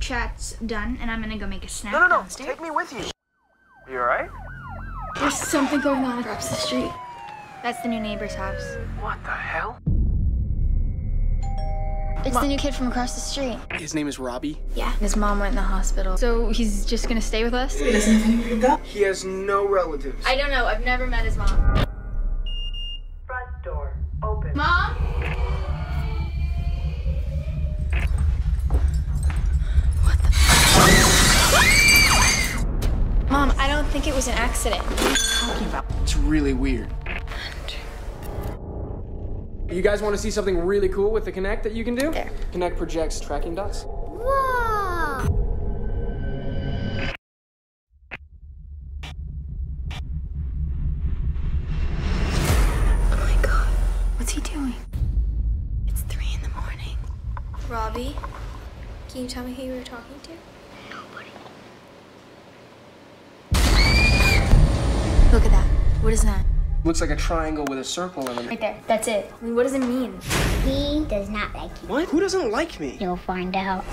chat's done, and I'm gonna go make a snack No, no, no. downstairs. Take me with you. You alright? There's something going on across the street. That's the new neighbor's house. What the hell? It's the new kid from across the street. His name is Robbie. Yeah. His mom went in the hospital. So he's just gonna stay with us? He doesn't have any He has no relatives. I don't know. I've never met his mom. I don't think it was an accident. How can you? It's really weird. You guys want to see something really cool with the Kinect that you can do? There. Kinect projects tracking dots. Whoa! Oh my god. What's he doing? It's three in the morning. Robbie, can you tell me who you were talking to? Look at that. What is that? Looks like a triangle with a circle in it. Right there. That's it. I mean, what does it mean? He does not like you. What? Who doesn't like me? You'll find out.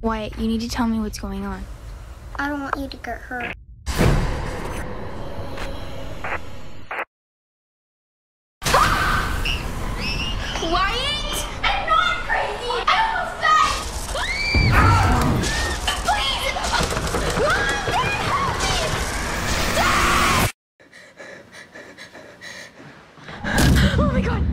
Wyatt, you need to tell me what's going on. I don't want you to get hurt. Wyatt! Oh my god!